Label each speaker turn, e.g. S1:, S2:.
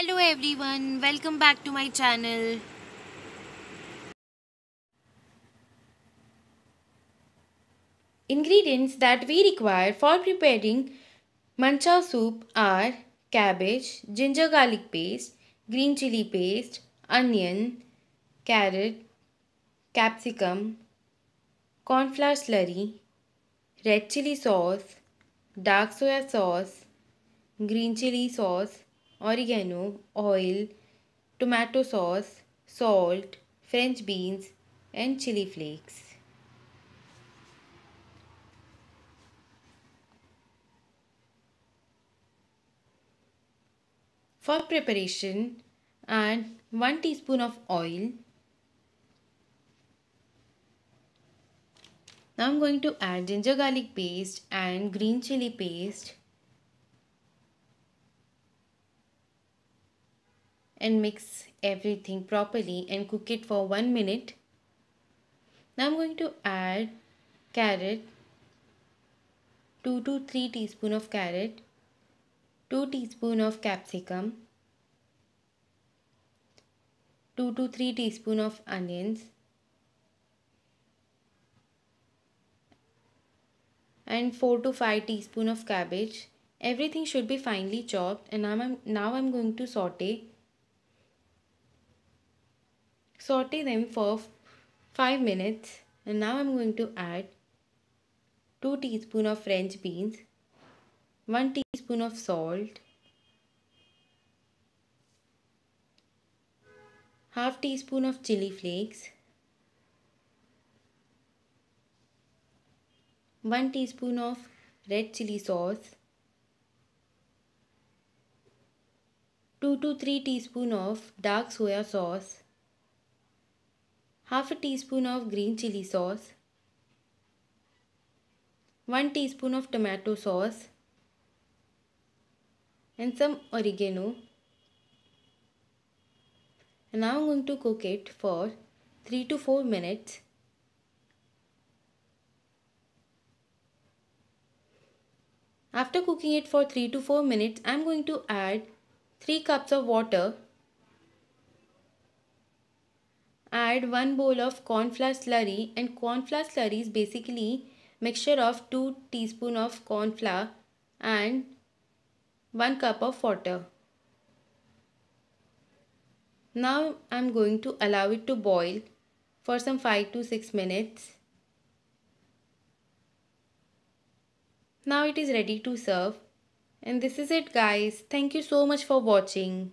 S1: Hello everyone, welcome back to my channel. Ingredients that we require for preparing manchow soup are cabbage, ginger garlic paste, green chili paste, onion, carrot, capsicum, cornflour slurry, red chili sauce, dark soya sauce, green chili sauce, oregano, oil, tomato sauce, salt, french beans and chili flakes. For preparation, add 1 teaspoon of oil. Now I'm going to add ginger garlic paste and green chili paste and mix everything properly and cook it for 1 minute. Now I'm going to add carrot 2 to 3 teaspoon of carrot 2 teaspoon of capsicum 2 to 3 teaspoon of onions and 4 to 5 teaspoon of cabbage everything should be finely chopped and now I'm, now I'm going to saute Saute them for 5 minutes. And now I'm going to add 2 teaspoon of French beans, 1 teaspoon of salt, half teaspoon of chili flakes, 1 teaspoon of red chili sauce, 2 to 3 teaspoon of dark soya sauce, half a teaspoon of green chili sauce, 1 teaspoon of tomato sauce and some oregano. And now I'm going to cook it for 3 to 4 minutes. After cooking it for 3 to 4 minutes, I'm going to add 3 cups of water add 1 bowl of cornflour slurry and cornflour slurry is basically mixture of 2 teaspoon of cornflour and 1 cup of water. Now I'm going to allow it to boil for some 5 to 6 minutes. Now it is ready to serve. And this is it guys. Thank you so much for watching.